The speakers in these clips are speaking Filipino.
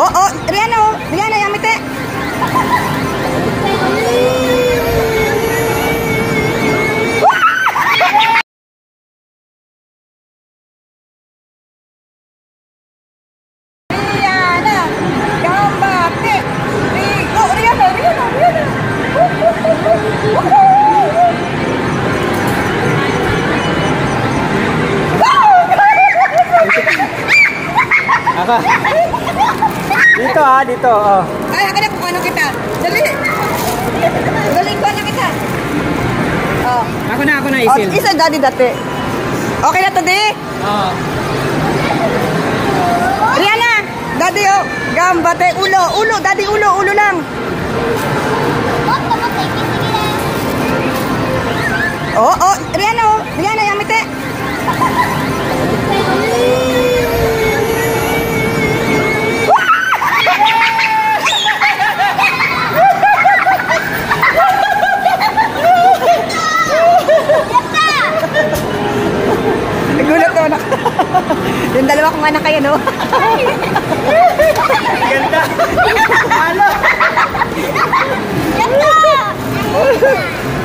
Oh, oh, Rihanna, oh. Rihanna, yamete. Rihanna, gambate. Ri- Oh, Rihanna, Rihanna, Rihanna. Dito ah, dito. Oh. Ay, akin na ano kita. Dali. Dali ko na kita. Oh. Ako na, ako na Oh, isil. isa daddy dati. Okay na to, di? Oh. Rihanna, daddy oh. Gambate, ulo, ulo, daddy ulo, ulo lang. Oh, oh, Rihanna oh. Rihanna, yamete.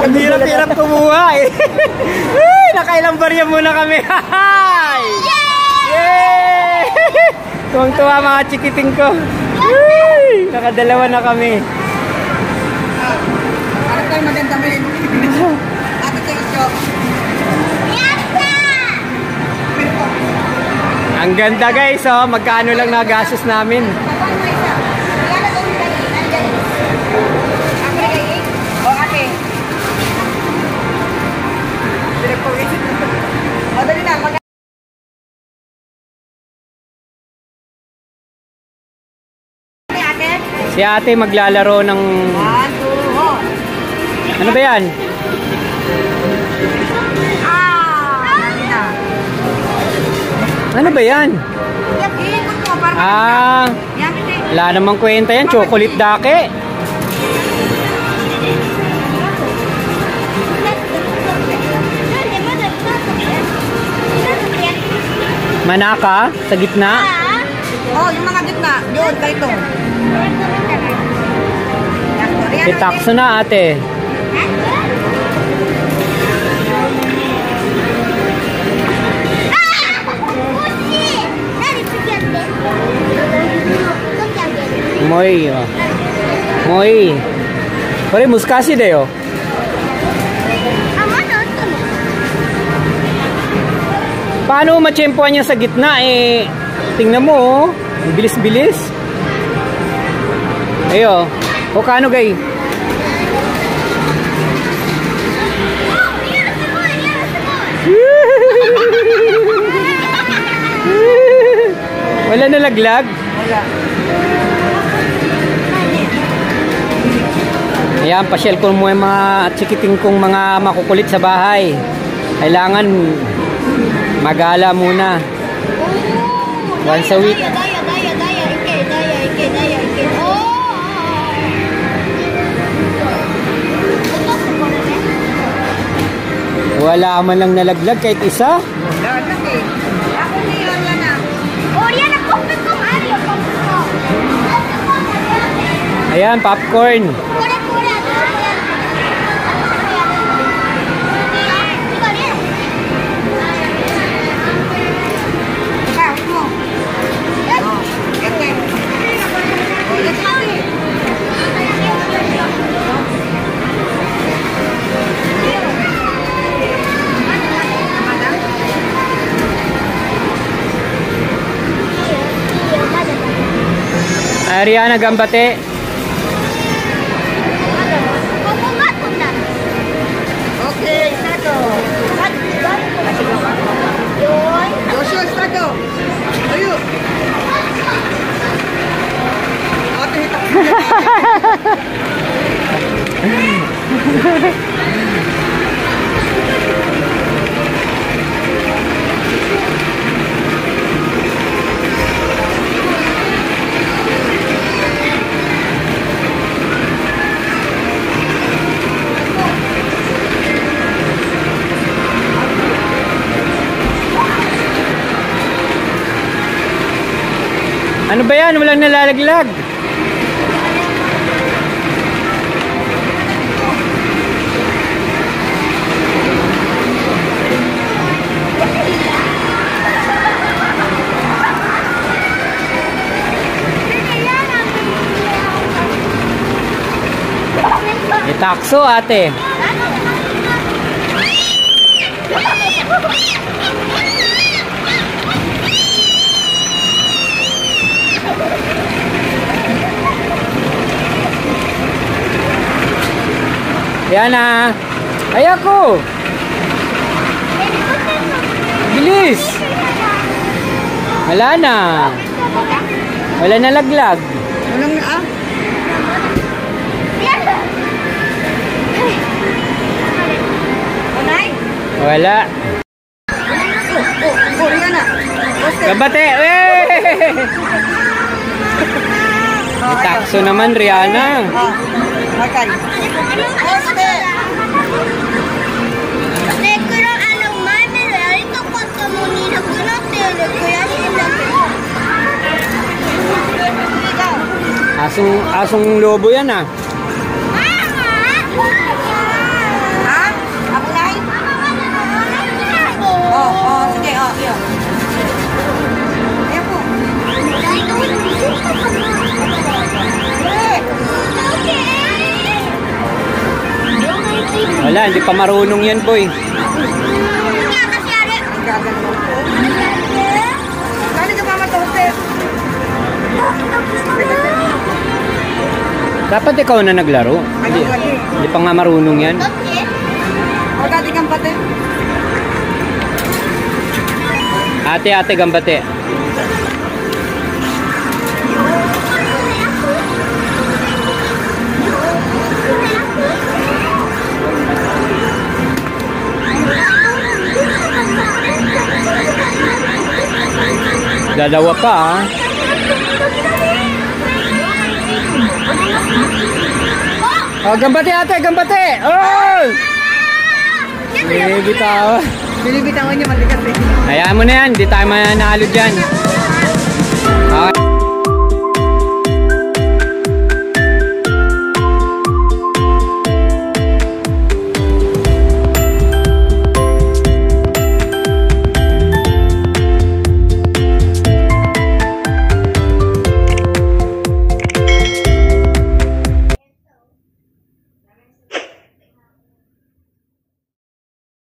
Ang hirap-hirap kumuha eh. Ay, nakailang barya muna kami. Hi! Yay! Tuwang-tuwa mga chikiting ko. Ay, nakadalawa na kami. Ano tayo maganda mo yun? Ate tayo siyo. Ang ganda guys, oh. Magkano lang nagastos namin. Si ate maglalaro ng... Ano ba yan? Ah! Ano ba yan? Ah, wala namang kwenta yan. Chocolate dake. Manaka sa gitna. Oh, yung mga gitna. Yun, ganito. Yan, Itakso na ate. Moy. oh. Moy. これ難しいだよ。 Paano matsyempoan niya sa gitna eh? Tingnan mo oh. Bilis-bilis. Ayo. O kano gay? Wala nalaglag? Wala. Ayan, pasyal ko mo yung mga chikiting kong mga makukulit sa bahay. Kailangan magala muna. Once a week. Wala man lang nalaglag kahit isa. Wala na eh. Ako ni wala na. Ayan, popcorn. Ika, Ariana Gambate. Ano ba yan? Walang nalalaglag. May takso ate. Yan na. Ay ako. Bilis. Wala na. Wala na laglag. Walang ah. Unay? Wala. Oh, oh, oh, na. Kabate. Eh! May takso naman, Rihanna. Bakal. Oste. Negro a los mames de ahorita cuando monino que no te lo voy a Asong, asong lobo yan ah. Wala, hindi pa marunong yan, boy. Dapat ikaw na naglaro. Hindi, hindi pa nga marunong yan. Dati kang pati. Ate, ate, gambate. Dalawa pa ah. Oh, gambate ate, gambate! Oh! Bitaw. Binibitawan niyo matigas eh. Hayaan mo na yan, di tayo mananalo dyan. Okay.